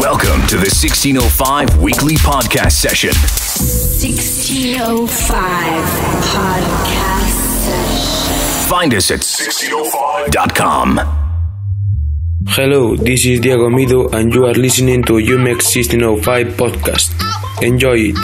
Welcome to the 1605 Weekly Podcast Session. 1605 Podcast Session. Find us at 1605.com. Hello, this is Diego Amido, and you are listening to UMEK's 1605 podcast. Enjoy it.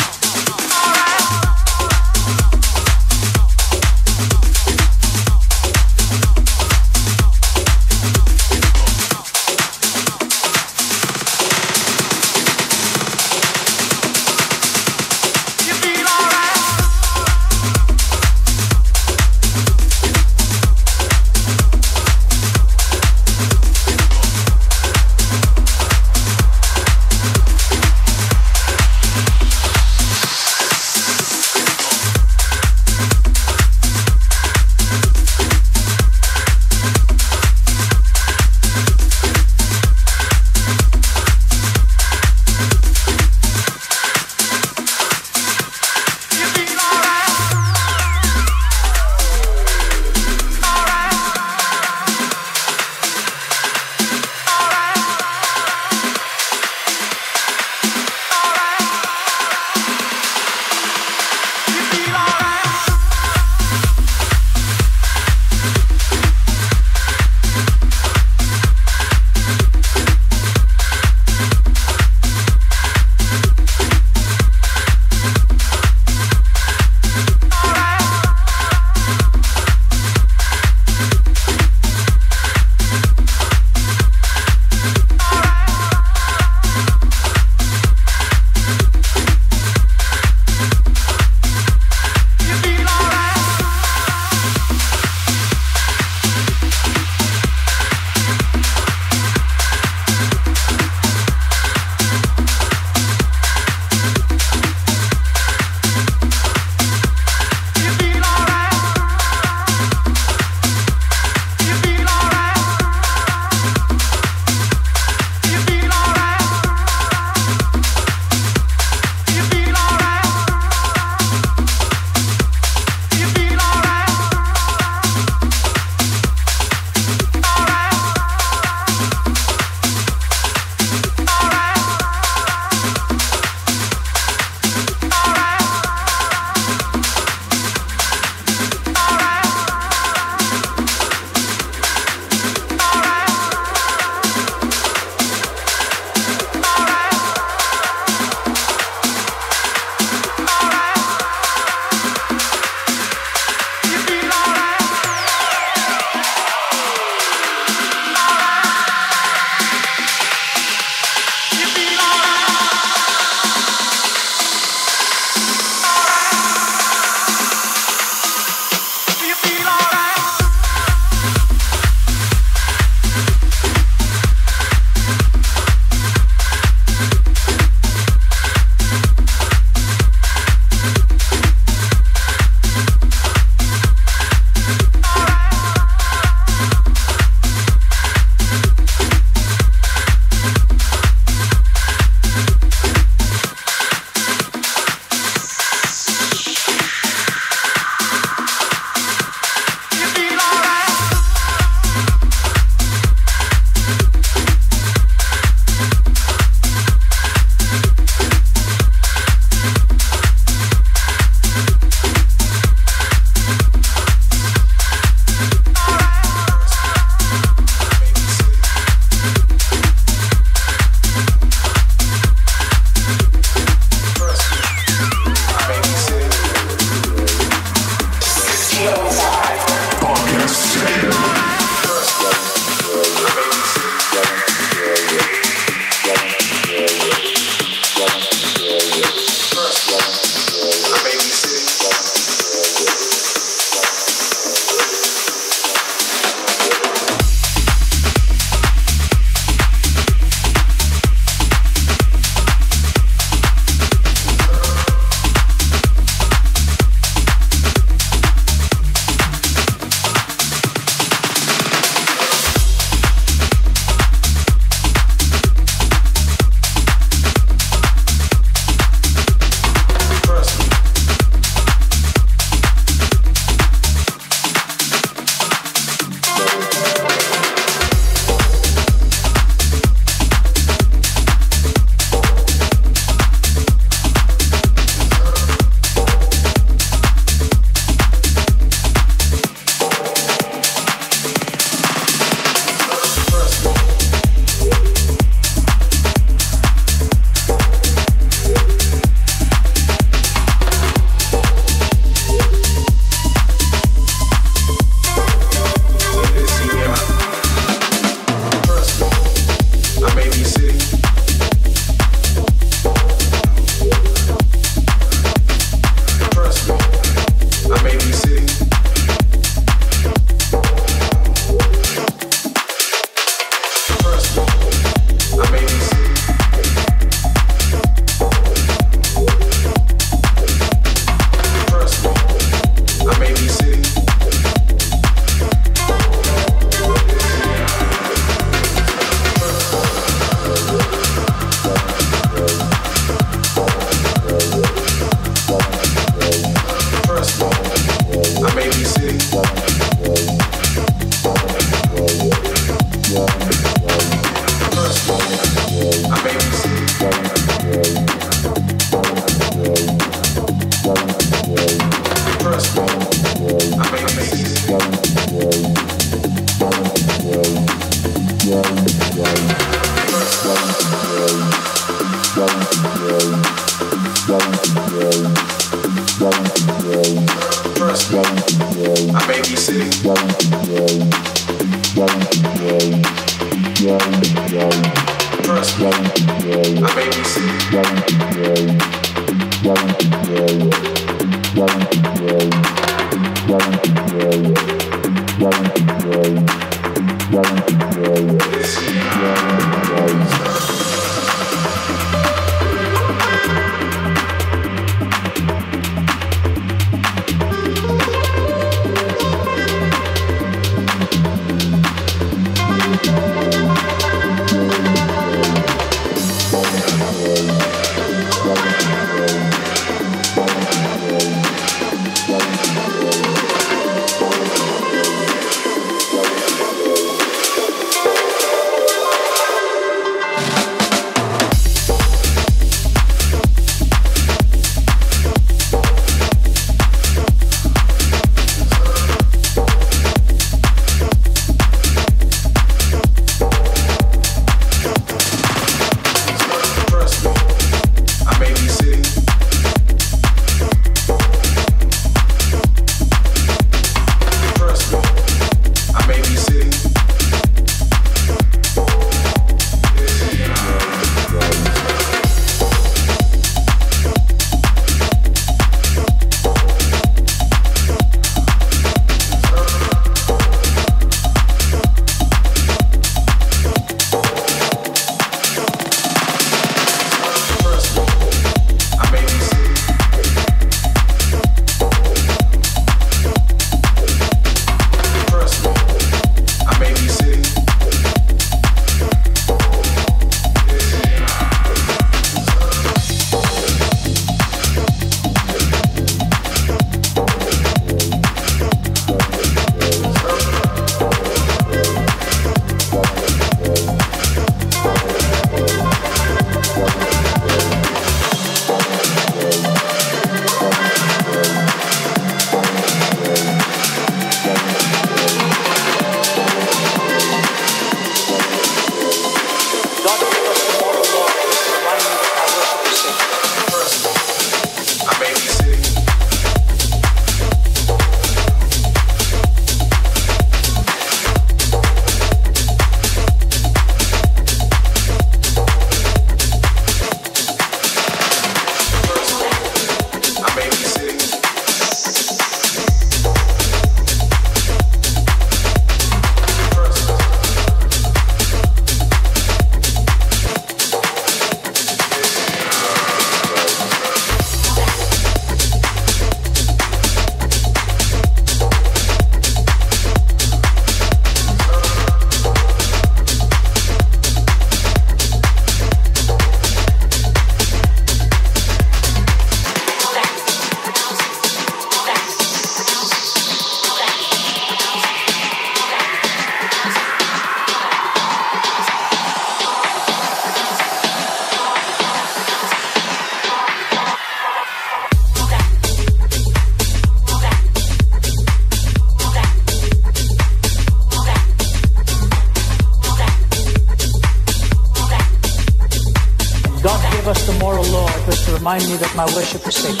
Remind me that my worship is sacred.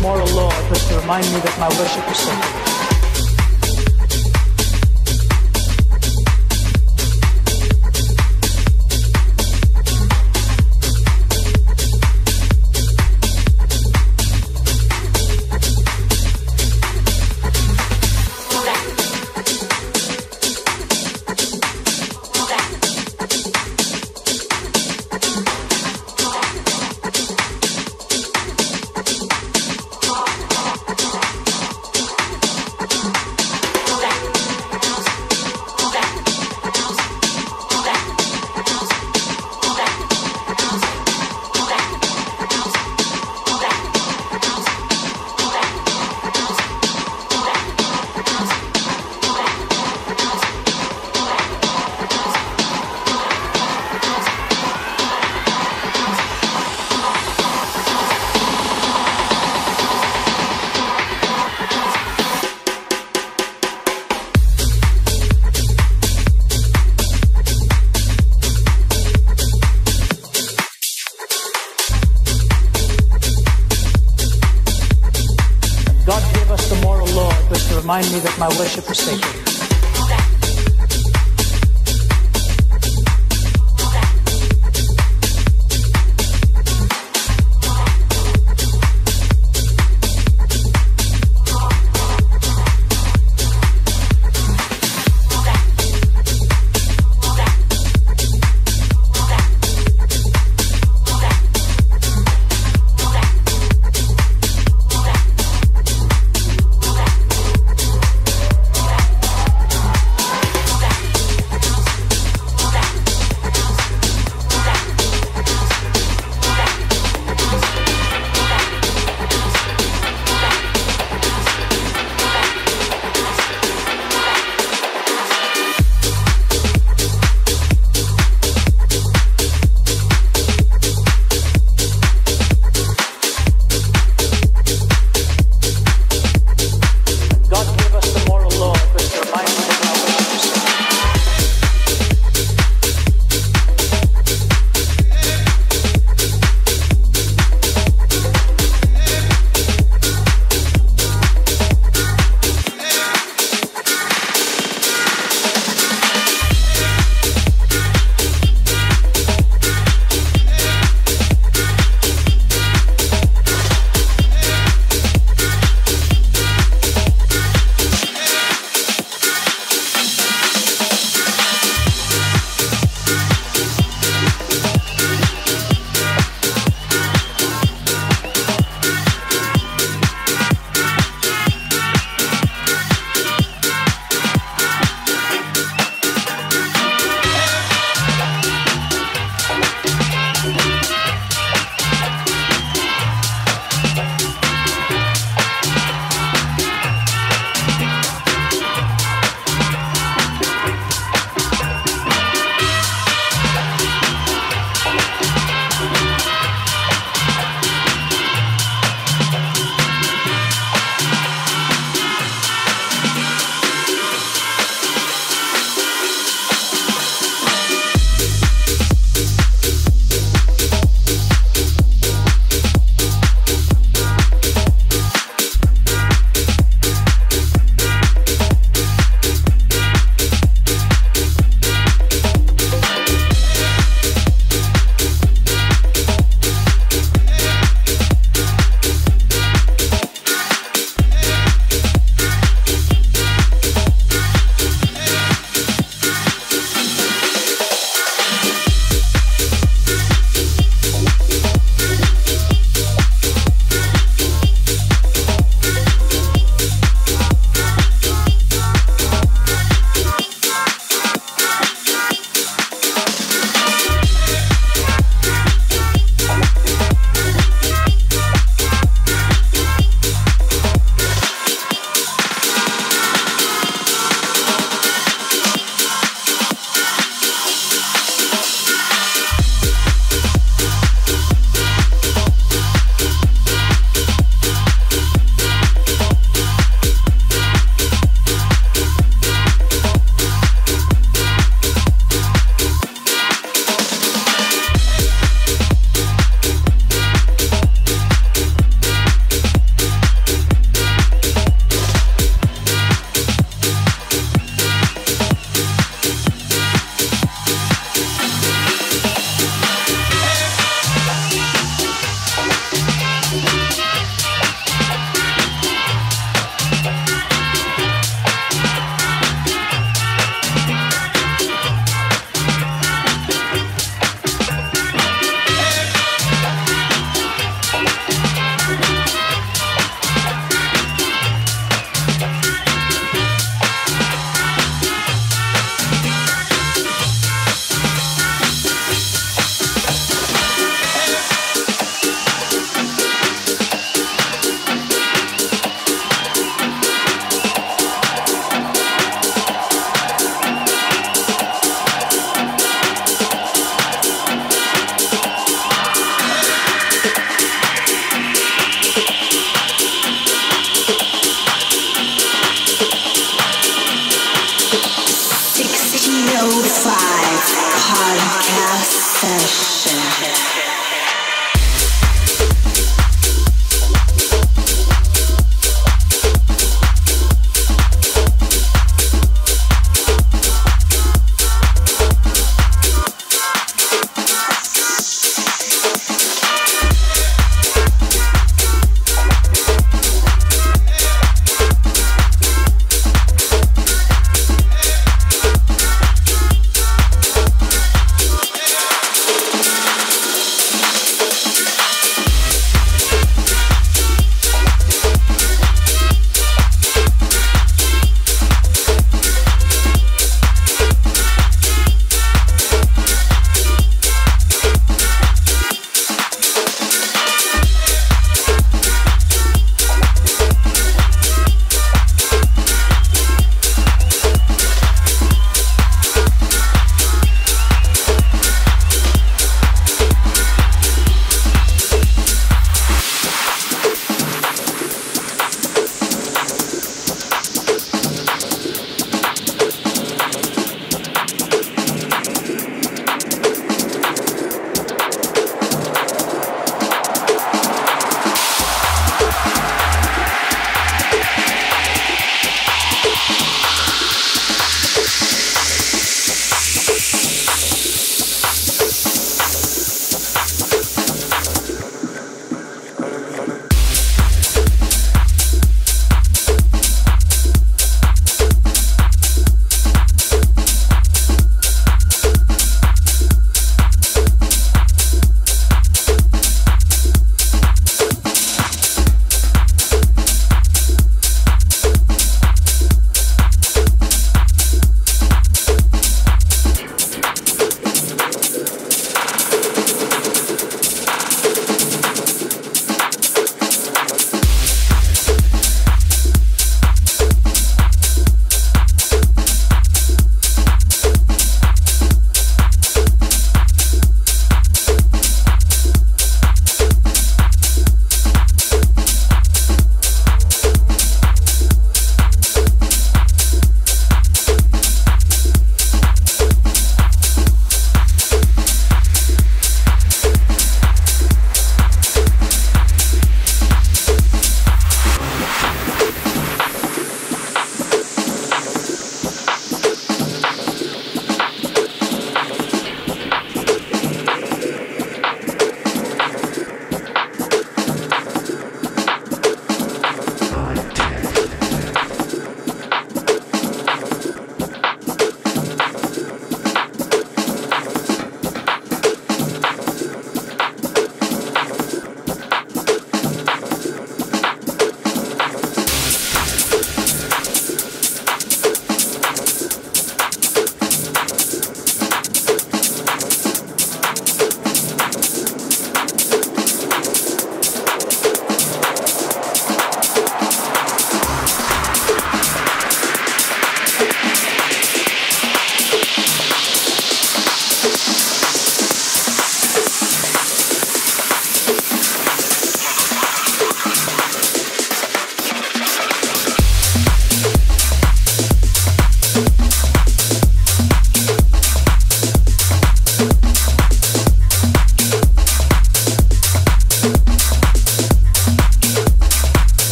moral law, it was to remind me that my worship is sacred. My worship is sacred.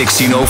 1604.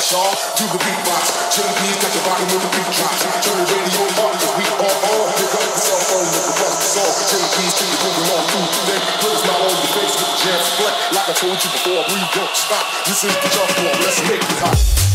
fresh, y'all. Do the beatbox. Chili P's got your body with the beat drop. Turn the radio up, cause we are on. Pick up the cell phone with the the song. Chili P's keep it moving on through today. Put a smile on face, get the jam split. Like I told you before, we don't stop. This is the jump off. Let's make it hot.